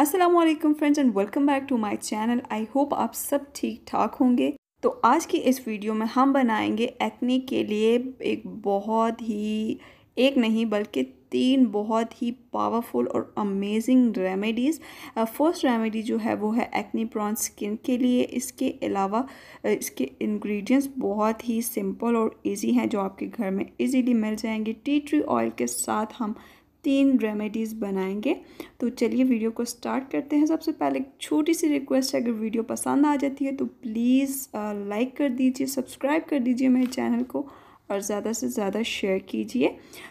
Aslam friends and welcome back to my channel I hope आप सब ठीक ठाक होंगे। तो आज की इस वीडियो में हम बनाएँगे एक्ने के लिए एक बहुत ही, एक नहीं बल्कि तीन बहुत ही पावरफुल और अमेजिंग रेमेडीज़ फ़र्स्ट रेमेडी जो है वो है एक्नी प्रॉन स्किन के लिए। इसके अलावा इसके इंग्रेडिएंट्स बहुत ही सिंपल और इजी हैं, जो आपके घर में इजीली मिल जाएँगे। टी ट्री ऑयल के साथ हम तीन रेमेडीज़ बनाएँगे। तो चलिए वीडियो को स्टार्ट करते हैं। सबसे पहले एक छोटी सी रिक्वेस्ट है अगर वीडियो पसंद आ जाती है तो प्लीज़ लाइक कर दीजिए सब्सक्राइब कर दीजिए मेरे चैनल को और ज़्यादा से ज़्यादा शेयर कीजिए।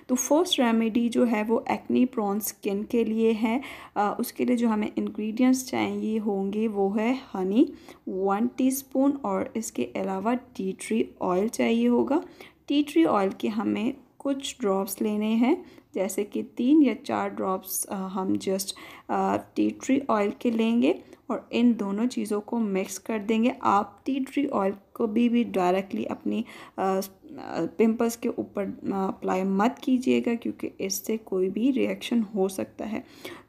तो फ़र्स्ट रेमेडी जो है वो एक्नी प्रॉन स्किन के लिए है। आ, उसके लिए जो हमें इंग्रेडिएंट्स चाहिए होंगे वो है हनी वन टीस्पून और इसके अलावा टी ट्री ऑयल चाहिए होगा। टी ट्री ऑयल के हमें कुछ ड्रॉप्स लेने हैं। जैसे कि तीन या चार ड्रॉप्स हम जस्ट टी ट्री ऑयल के लेंगे और इन दोनों चीज़ों को मिक्स कर देंगे। आप टी ट्री ऑयल को भी भी डायरेक्टली अपनी पिंपल्स के ऊपर अप्लाई मत कीजिएगा क्योंकि इससे कोई भी रिएक्शन हो सकता है।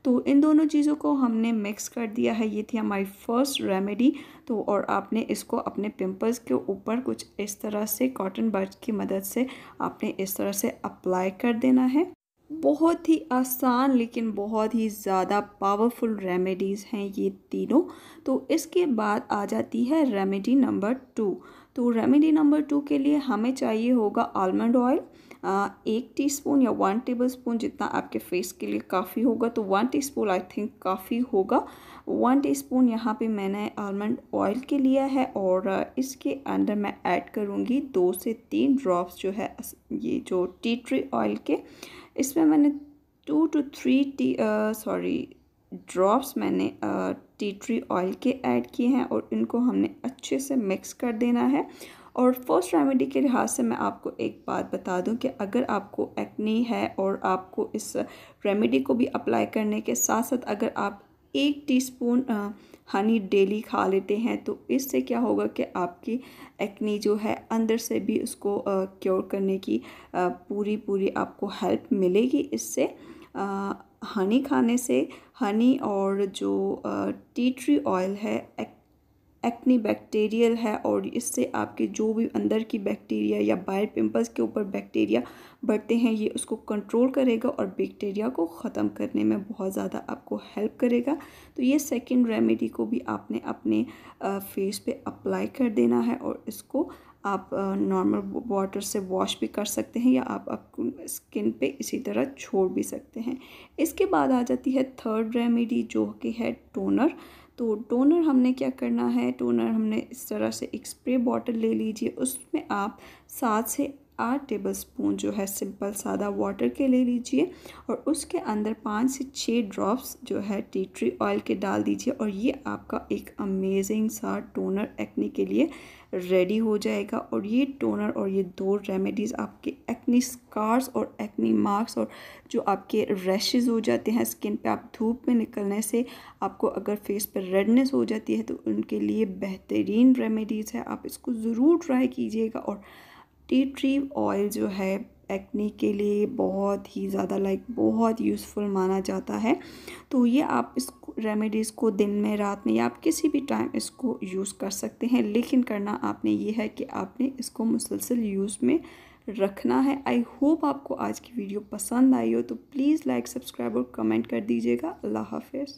तो इन दोनों चीज़ों को हमने मिक्स कर दिया है। ये थी हमारी फ़र्स्ट रेमेडी तो और आपने इसको अपने पिंपल्स के ऊपर कुछ इस तरह से कॉटन बर्ड की मदद से आपने इस तरह से अप्लाई कर देना है। बहुत ही आसान लेकिन बहुत ही ज़्यादा पावरफुल रेमेडीज़ हैं ये तीनों। तो इसके बाद आ जाती है रेमेडी नंबर टू तो रेमेडी नंबर टू के लिए हमें चाहिए होगा आलमंड ऑयल एक टीस्पून या वन टेबल स्पून जितना आपके फेस के लिए काफ़ी होगा तो वन टीस्पून आई थिंक काफ़ी होगा। वन टीस्पून यहाँ पे मैंने आलमंड ऑयल के लिया है और इसके अंदर मैं ऐड करूँगी दो से तीन ड्रॉप्स जो है, ये जो टी ट्री ऑयल के। इसमें मैंने two two three tea sorry drops मैंने टी ट्री ऑयल के ऐड किए हैं और इनको हमने अच्छे से मिक्स कर देना है। और फ़र्स्ट रेमेडी के लिहाज से मैं आपको एक बात बता दूँ कि अगर आपको एक्नी है और आपको इस रेमेडी को भी अप्लाई करने के साथ साथ अगर आप एक टीस्पून हनी डेली खा लेते हैं तो इससे क्या होगा कि आपकी एक्नी जो है अंदर से भी उसको क्योर करने की पूरी पूरी आपको हेल्प मिलेगी। इससे हनी खाने से हनी और जो टी ट्री ऑयल है एक्नी बैक्टीरियल है और इससे आपके जो भी अंदर की बैक्टीरिया या बाहर पिंपल्स के ऊपर बैक्टीरिया बढ़ते हैं, ये उसको कंट्रोल करेगा और बैक्टीरिया को ख़त्म करने में बहुत ज़्यादा आपको हेल्प करेगा। तो ये सेकंड रेमेडी को भी आपने अपने फेस पे अप्लाई कर देना है और इसको आप नॉर्मल वाटर से वॉश भी कर सकते हैं या आप स्किन पे इसी तरह छोड़ भी सकते हैं। इसके बाद आ जाती है थर्ड रेमेडी जो कि है टोनर तो टोनर हमने क्या करना है? टोनर हमने इस तरह से एक स्प्रे बॉटल ले लीजिए, उसमें आप सात से आठ टेबल स्पून जो है सिंपल सादा वाटर के ले लीजिए और उसके अंदर पाँच से छः ड्रॉप्स जो है टी ट्री ऑयल के डाल दीजिए और ये आपका एक अमेजिंग सा टोनर एक्ने के लिए रेडी हो जाएगा और ये टोनर और ये दो रेमेडीज़ आपके एक्नी स्कार्स और एक्नी मार्क्स और जो आपके रैशेज हो जाते हैं स्किन पे आप धूप में निकलने से आपको अगर फेस पर रेडनेस हो जाती है तो उनके लिए बेहतरीन रेमेडीज़ है। आप इसको ज़रूर ट्राई कीजिएगा और टी ट्री ऑयल जो है एक्नी के लिए बहुत ही ज़्यादा लाइक बहुत यूज़फुल माना जाता है। तो ये आप इस रेमेडीज़ को दिन में, रात में या आप किसी भी टाइम इसको यूज़ कर सकते हैं। लेकिन करना आपने ये है कि आपने इसको मुसलसल यूज़ में रखना है। आई होप आपको आज की वीडियो पसंद आई हो तो प्लीज़ लाइक सब्सक्राइब और कमेंट कर दीजिएगा। अल्लाह हाफिज़।